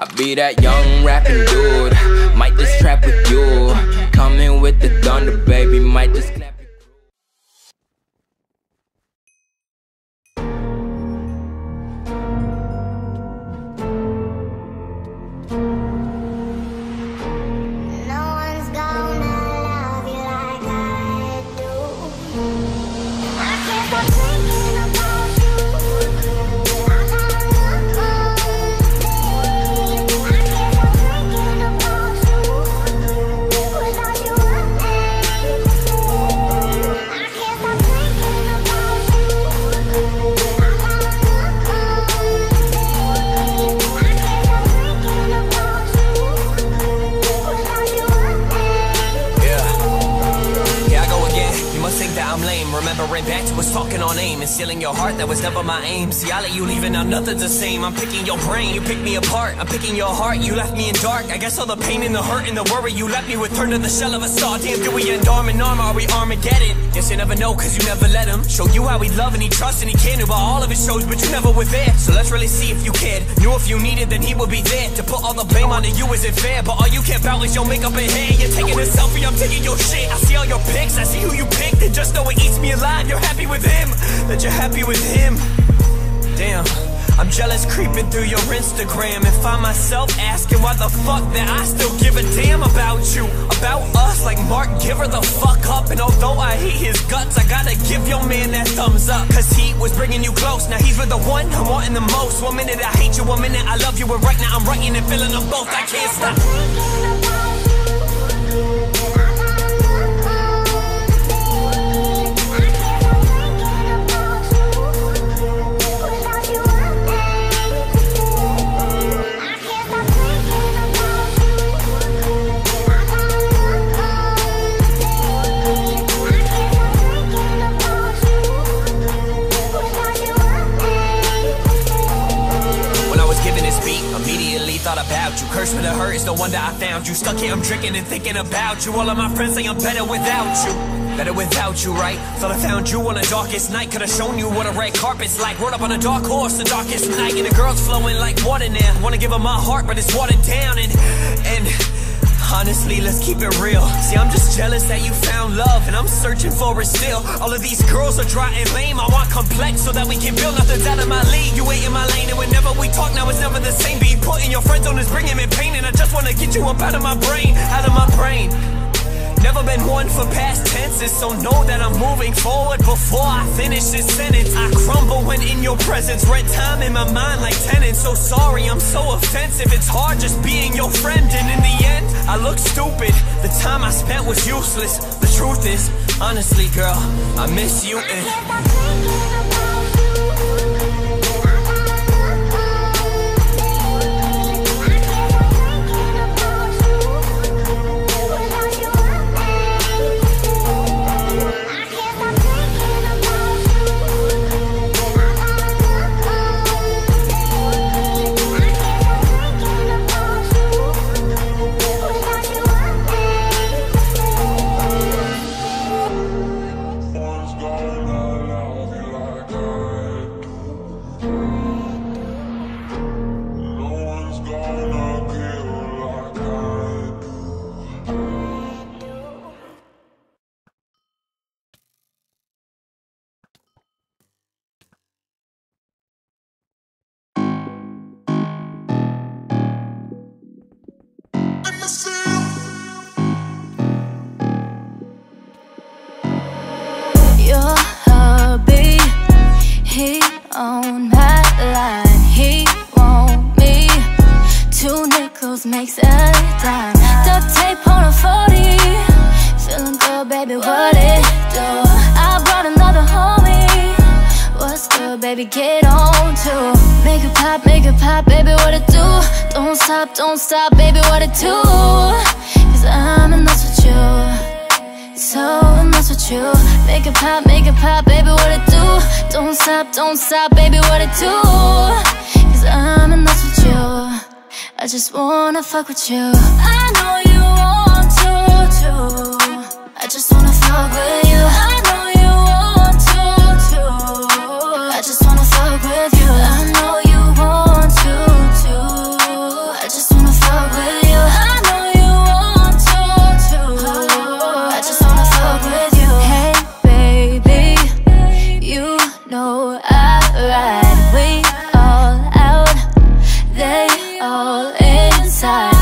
I be that young rapping dude. Might just trap with you. Coming with the thunder, baby. Might just Remembering back to us talking on aim and stealing your heart. That was never my aim. See, I let you leave and now nothing's the same. I'm picking your brain. You pick me apart. I'm picking your heart. You left me in dark. I guess all the pain and the hurt and the worry you left me with turned to the shell of a star. Damn, do we end arm in arm? Are we Armageddon? Guess you never know cause you never let him. Show you how he love and he trust and he can do about all of his shows, but you never were there. So let's really see if you cared. Knew if you needed, then he would be there. To put all the blame onto you isn't fair. But all you care about is your makeup and hair. You're taking a selfie, I'm taking your shit. I see all your pics, I see who you picked. Just know it eats me alive. You're happy with him, that you're happy with him. Damn. I'm jealous creeping through your Instagram and find myself asking why the fuck that I still give a damn about you, about us. Like Mark, give her the fuck up. And although I hate his guts, I gotta give your man that thumbs up. Cause he was bringing you close. Now he's with the one I'm wanting the most. One minute I hate you, one minute I love you. And right now I'm writing and feeling them both. I can't stop. Beat, immediately thought about you. Cursed with a hurt, it's no wonder I found you. Stuck here, I'm drinking and thinking about you. All of my friends say I'm better without you. Better without you, right? Thought I found you on the darkest night. Could've shown you what a red carpet's like. Rode up on a dark horse the darkest night. And the girls flowing like water now. Wanna give her my heart, but it's watered down. And, and, Honestly, let's keep it real. See, I'm just jealous that you found love, and I'm searching for it still. All of these girls are dry and lame. I want complex so that we can build nothing's out of my league. You ain't in my lane, and whenever we talk, now it's never the same. Be putting your friends on is bringing me pain, and I just wanna get you up out of my brain, out of my brain. Never been one for past tenses, so know that I'm moving forward before I finish this sentence. I crumble when in your presence, red time in my mind like tenants. So sorry, I'm so offensive. It's hard just being your friend, and in the end, was useless. The truth is, honestly, girl, I miss you and. Makes a dime. Duct tape on a 40. Feeling good, baby, what it do? I brought another homie. What's good, baby, get on to Make it pop, make it pop, baby, what it do? Don't stop, don't stop, baby, what it do? Cause I'm in love with you so in love with you Make it pop, make it pop, baby, what it do? Don't stop, don't stop, baby, what it do? Cause I'm in love with you just wanna fuck with you. I know you want to too I just wanna fuck with you. I know you want to too I just wanna fuck with you. I know you want to too I just wanna fuck with you. I know you want to too I just wanna fuck with you. Hey baby, you know I ride We all out, they all out inside